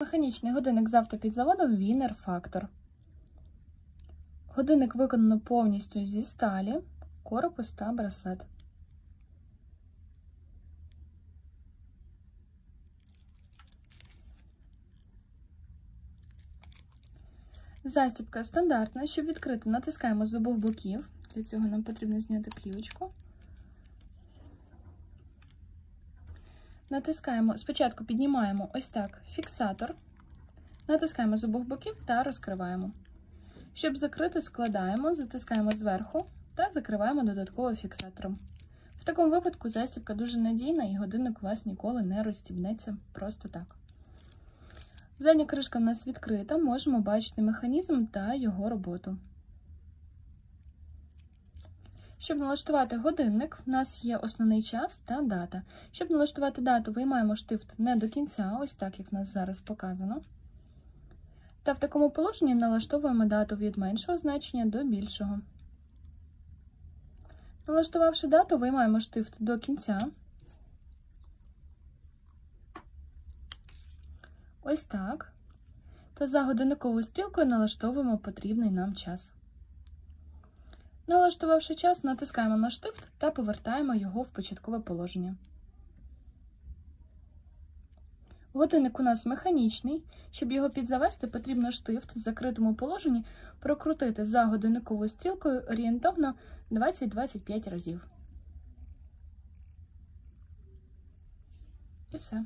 Механічний годинник з автопідзаводом Wiener Factor. Годинник виконано повністю зі сталі, корпус та браслет. Застібка стандартна. Щоб відкрити, натискаємо з обох боків. Для цього нам потрібно зняти плівочку. Натискаємо, спочатку піднімаємо ось так фіксатор, натискаємо з обох боків та розкриваємо. Щоб закрити, складаємо, затискаємо зверху та закриваємо додатково фіксатором. В такому випадку застібка дуже надійна і годинник у вас ніколи не розстібнеться просто так. Задня кришка в нас відкрита, можемо бачити механізм та його роботу. Щоб налаштувати годинник, в нас є основний час та дата. Щоб налаштувати дату, виймаємо штифт не до кінця, ось так, як в нас зараз показано. Та в такому положенні налаштовуємо дату від меншого значення до більшого. Налаштувавши дату, виймаємо штифт до кінця. Ось так. Та за годинниковою стрілкою налаштовуємо потрібний нам час. Налаштувавши час, натискаємо на штифт та повертаємо його в початкове положення. Годинник у нас механічний. Щоб його підзавести, потрібно штифт в закритому положенні прокрутити за годинниковою стрілкою орієнтовно 20-25 разів. І все.